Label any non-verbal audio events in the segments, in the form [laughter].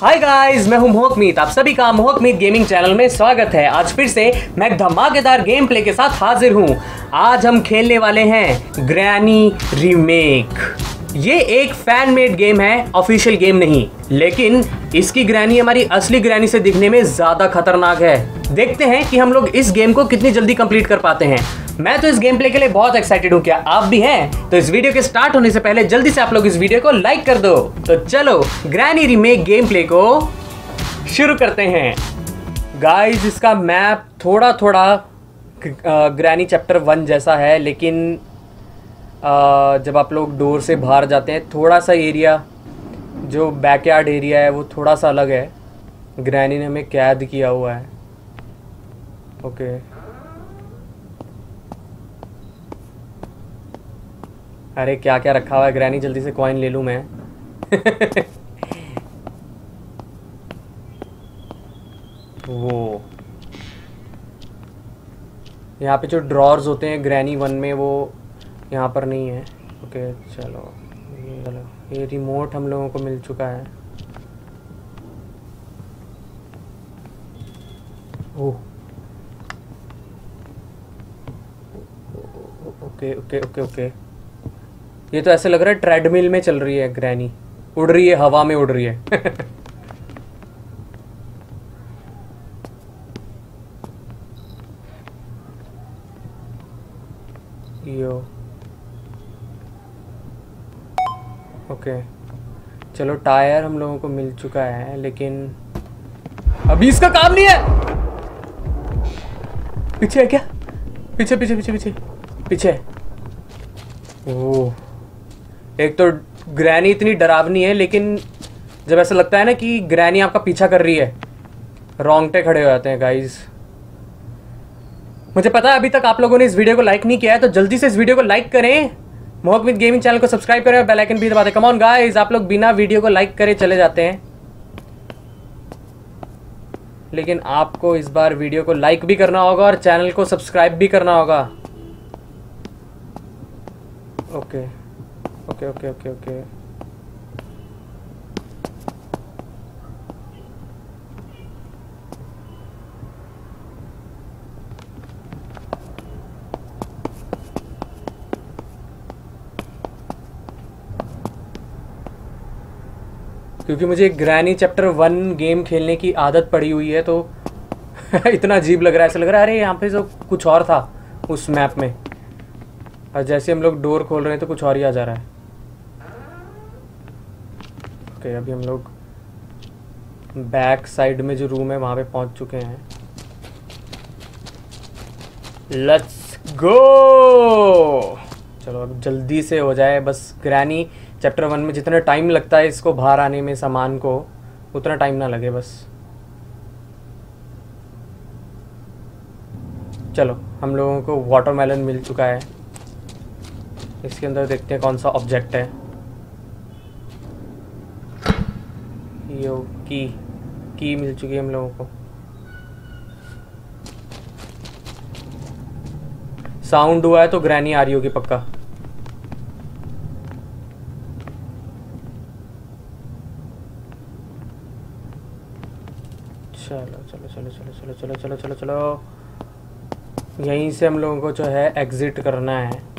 Hi guys मैं हूँ मोहक मीत। आप सभी का मोहक मीत गेमिंग चैनल में स्वागत है। आज फिर से मैं धमाकेदार गेम प्ले के साथ हाजिर हूँ। आज हम खेलने वाले हैं ग्रैनी रीमेक ये एक फ़ैन मेड गेम है ऑफिशियल गेम नहीं। लेकिन इसकी ग्रैनी हमारी असली ग्रैनी से दिखने में ज़्यादा खतरनाक है। देखते हैं कि हम लोग इस गेम को कितनी जल्दी कंप्लीट कर पाते हैं। मैं तो इस गेम प्ले के लिए बहुत एक्साइटेड हूँ। क्या आप भी हैं? तो इस वीडियो के स्टार्ट होने से पहले जल्दी से आप लोग इस वीडियो को लाइक कर दो। तो चलो ग्रैनी रीमेक गेम प्ले को शुरू करते हैं। गाइस इसका मैप थोड़ा थोड़ा ग्रैनी चैप्टर वन जैसा है लेकिन आ, जब आप लोग डोर से बाहर जाते हैं थोड़ा सा एरिया जो बैकयार्ड एरिया है वो थोड़ा सा अलग है। ग्रैनी ने हमें कैद किया हुआ है। ओके अरे क्या क्या रखा हुआ है ग्रैनी जल्दी से कॉइन ले लूँ मैं वो यहाँ पे जो ड्रॉर्स होते हैं ग्रैनी वन में वो यहाँ पर नहीं है ओके चलो ये चलो ये रिमोट हम लोगों को मिल चुका है oh okay okay okay okay ये तो ऐसे लग रहा है ट्रेडमिल में चल रही है ग्रैनी। उड़ रही है, हवा में उड़ रही है। [laughs] यो। ओके। चलो, टायर हम लोगों को मिल चुका है, लेकिन अभी इसका काम नहीं है। पीछे है क्या? पीछे पीछे पीछे पीछे। पीछे। ओह। एक तो ग्रैनी इतनी डरावनी है, लेकिन जब ऐसा लगता है ना कि ग्रैनी आपका पीछा कर रही है, रोंगटे खड़े हो जाते हैं गाइज़ मुझे पता है अभी तक आप लोगों ने इस वीडियो को लाइक नहीं किया है तो जल्दी से इस वीडियो को लाइक करें। मोहक विद गेमिंग चैनल को सब्सक्राइब करें और बेल आइकन भी दबाते कम ऑन गाइस आप लोग बिना वीडियो को लाइक करे चले जाते हैं। लेकिन आपको इस बार वीडियो को लाइक भी करना होगा और चैनल को सब्सक्राइब भी करना होगा। Okay okay okay okay okay क्योंकि मुझे ग्रैनी चैप्टर वन गेम खेलने की आदत पड़ी हुई है तो [laughs] इतना अजीब लग रहा है, ऐसा लग रहा है, अरे यहाँ पे जो कुछ और था उस मैप में। और जैसे हम लोग डोर खोल रहे हैं तो कुछ और ही आ जा रहा है। ओके अभी हम लोग बैक साइड में जो रूम है, वहाँ पे पहुँच चुके हैं। लेट्स गो चलो, अब जल्दी से हो जाए। बस ग्रैनी चैप्टर वन में जितना टाइम लगता है इसको बाहर आने में, सामान को, उतना टाइम ना लगे बस। चलो, हम लोगों को वाटरमेलन मिल चुका है। इसके अंदर देखते हैं कौन सा ऑब्जेक्ट है। यो की की मिल चुकी है हम लोगों को। साउंड हुआ है तो ग्रैनी आ रही होगी पक्का। चलो चलो चलो चलो चलो चलो चलो चलो चलो। यहीं से हम लोगों को जो है एग्ज़िट करना है।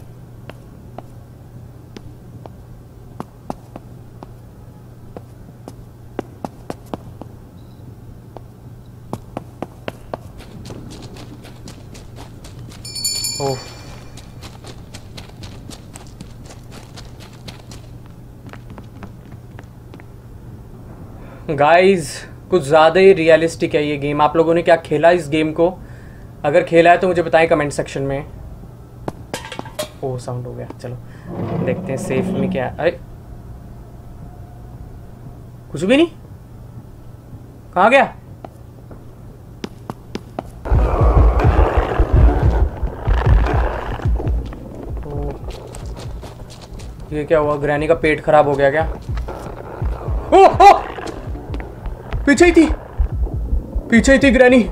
गाइस कुछ ज़्यादा ही रियलिस्टिक है ये गेम आप लोगों ने क्या खेला इस गेम को? अगर खेला है तो मुझे बताएँ कमेंट सेक्शन में. ओ साउंड हो गया. चलो देखते हैं सेफ़ में क्या अरे! कुछ भी नहीं? कहाँ गया? ये क्या हुआ? ग्रैनी का पेट खराब हो गया क्या? ओ, ओ! पीछे ही थी। पीछे ही थी ग्रैनी।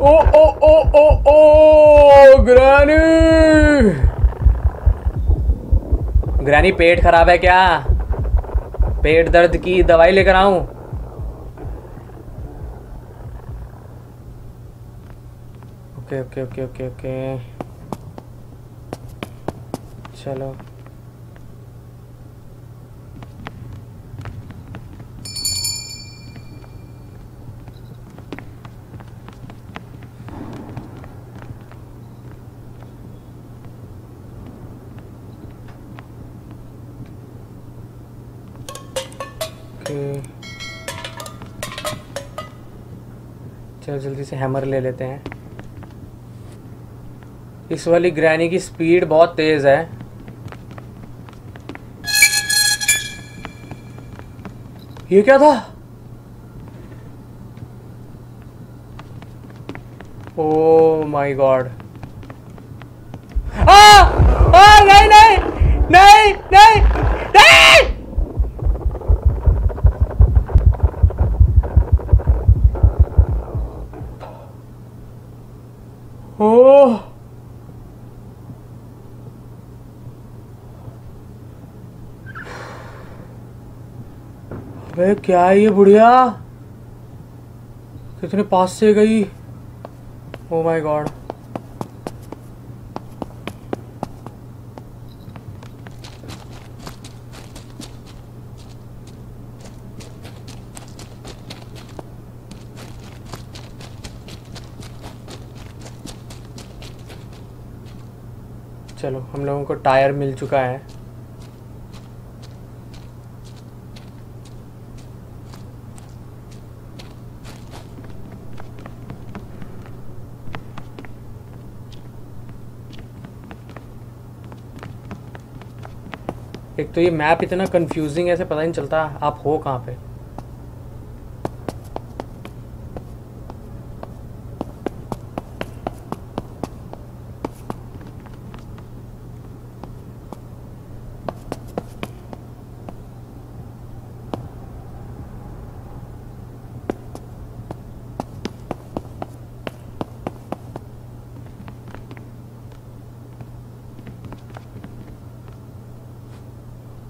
ओ ओ ओ ओ ओ, ग्रैनी। ग्रैनी, पेट खराब है क्या? पेट दर्द की दवाई लेकर आऊँ? Okay okay okay okay okay. चलो। चलो जल्दी से हैमर ले लेते हैं। इस वाली ग्रैनी की स्पीड बहुत तेज है। ये क्या था? ओ माय गॉड आ, नहीं नहीं नहीं नहीं। अबे, क्या है ये बुढ़िया? कितने पास से गई? ओ माय गॉड चलो, हम लोगों को टायर मिल चुका है। एक तो ये मैप इतना कंफ्यूजिंग है, ऐसे पता नहीं चलता आप हो कहाँ पे।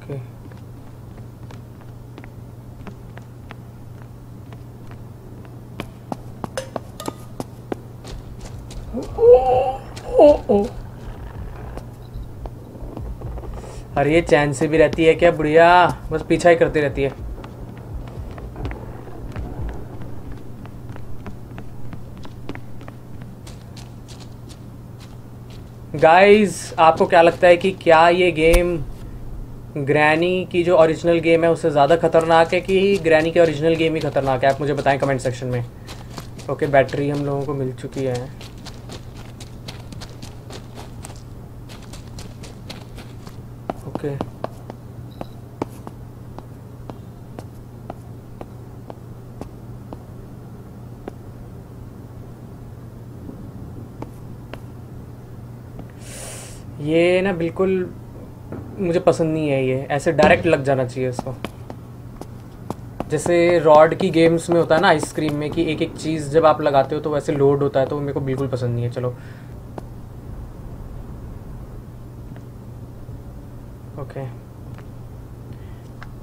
ओ अरे ये चैन से भी रहती है क्या, बुढ़िया? बस पीछा ही करती रहती है। गाइस आपको क्या लगता है कि क्या ये गेम ग्रैनी की जो ओरिजिनल गेम है, उससे ज़्यादा खतरनाक है कि ग्रैनी की ओरिजिनल गेम ही खतरनाक है? आप मुझे बताएँ कमेंट सेक्शन में। ओके बैटरी हम लोगों को मिल चुकी है। ओके ये ना बिल्कुल मुझे पसंद नहीं है ये। ऐसे डायरेक्ट लग जाना चाहिए इसको जैसे रॉड की गेम्स में होता है ना आइसक्रीम में कि एक एक चीज़ जब आप लगाते हो तो वैसे लोड होता है तो मेरे को बिल्कुल पसंद नहीं है। चलो। ओके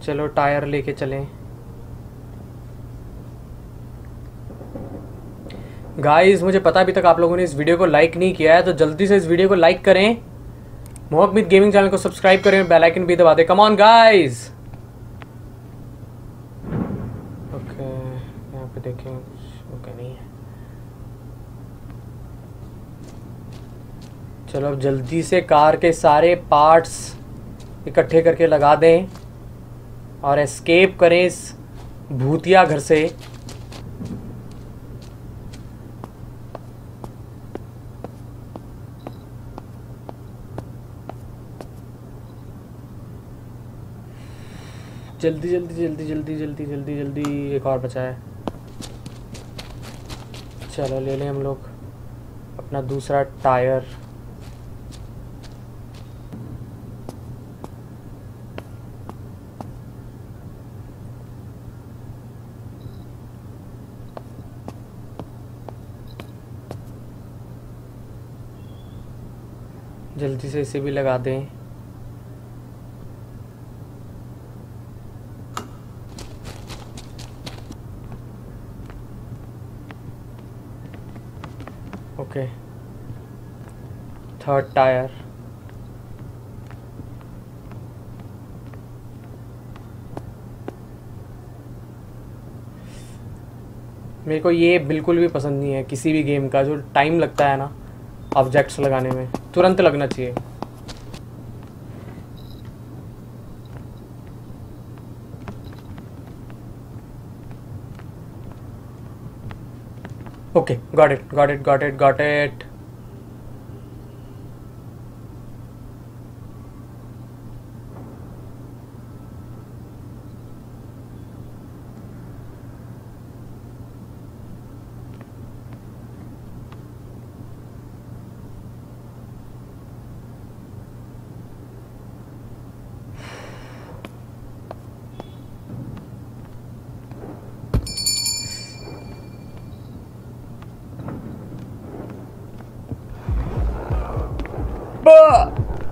चलो टायर लेके चलें। गाइस मुझे पता अभी तक आप लोगों ने इस वीडियो को लाइक नहीं किया है तो जल्दी से इस वीडियो को लाइक करें। मोहक मित गेमिंग चैनल को सब्सक्राइब करें, बेल आइकन भी दबा दें। कम ऑन गाइस ओके यहाँ पे देखें। ओके नहीं है। चलो, अब जल्दी से कार के सारे पार्ट्स इकट्ठे करके लगा दें और एस्केप करें इस भूतिया घर से। जल्दी जल्दी जल्दी जल्दी जल्दी जल्दी जल्दी एक और बचा है। चलो ले लें हम लोग। अपना दूसरा टायर। जल्दी से इसे भी लगा दें। ओके थर्ड टायर मेरे को ये बिल्कुल भी पसंद नहीं है किसी भी गेम का, जो टाइम लगता है ना ऑब्जेक्ट्स लगाने में, तुरंत लगना चाहिए। okay got it got it got it got it.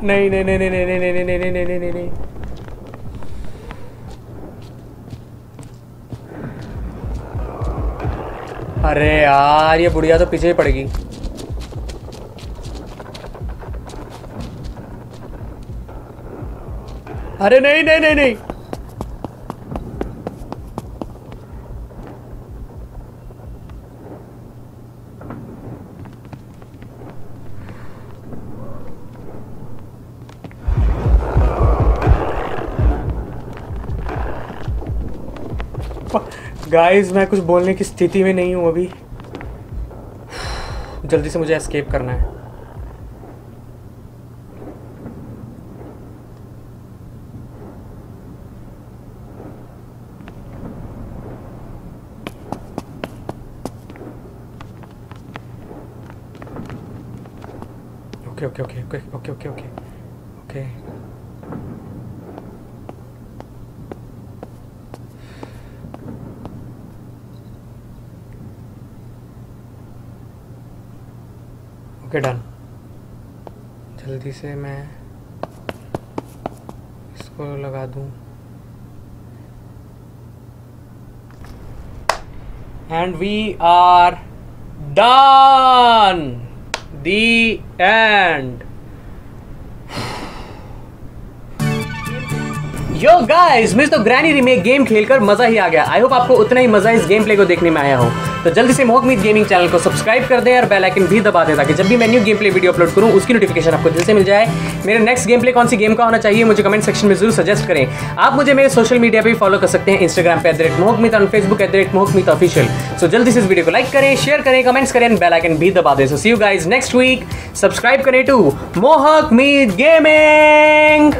नहीं नहीं नहीं नहीं नहीं नहीं नहीं नहीं नहीं नहीं अरे यार ये बुढ़िया तो पीछे ही पड़ेगी अरे नहीं नहीं नहीं नहीं गाइस मैं कुछ बोलने की स्थिति में नहीं हूँ अभी। जल्दी से मुझे एस्केप करना है। Okay okay okay okay okay okay okay okay okay done जल्दी से मैं इसको लगा दूँ। And we are done the end yo guys मैं तो ग्रैनी रीमेक गेम खेलकर मज़ा ही आ गया। आई होप आपको उतना ही मज़ा इस गेम प्ले को देखने में आया हो। तो जल्दी से मोहमीद गेमिंग चैनल को सब्सक्राइब कर दें और बेल आइकन भी दबा दें ताकि जब भी मैं new game play video upload करूँ, उसकी नोटिफिकेशन आपको जल्द से मिल जाए। मेरे नेक्स्ट गेम प्ले कौन सी गेम का होना चाहिए, मुझे कमेंट सेक्शन में ज़रूर सजेस्ट करें। आप मुझे मेरे सोशल मीडिया पर फॉलो कर सकते हैं इंस्टाग्राम पे एट मोहमीद और फेसबुक एट मोहमीद ऑफिशियल सो जल्दी से इस वीडियो को लाइक करें शेयर करें कमेंट्स करें बेल आइकन भी दबा दें। So see you guys next week subscribe करें टू मोहक मीद गेमिंग